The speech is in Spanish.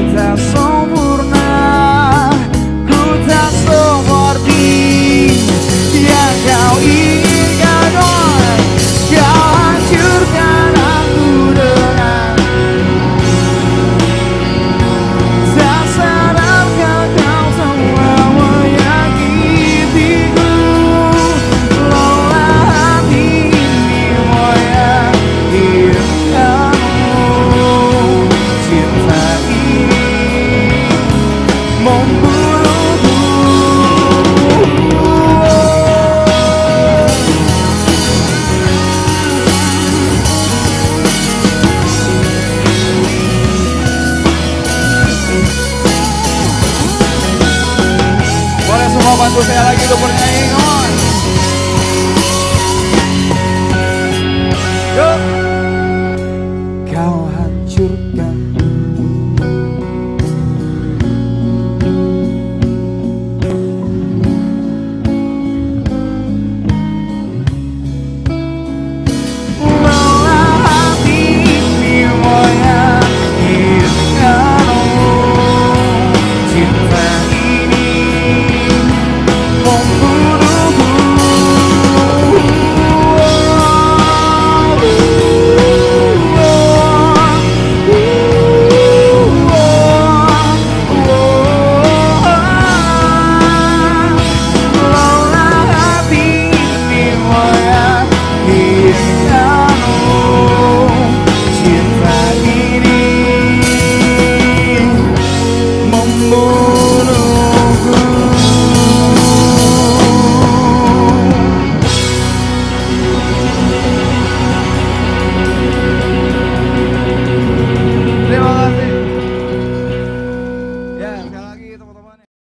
That song. Santo sea la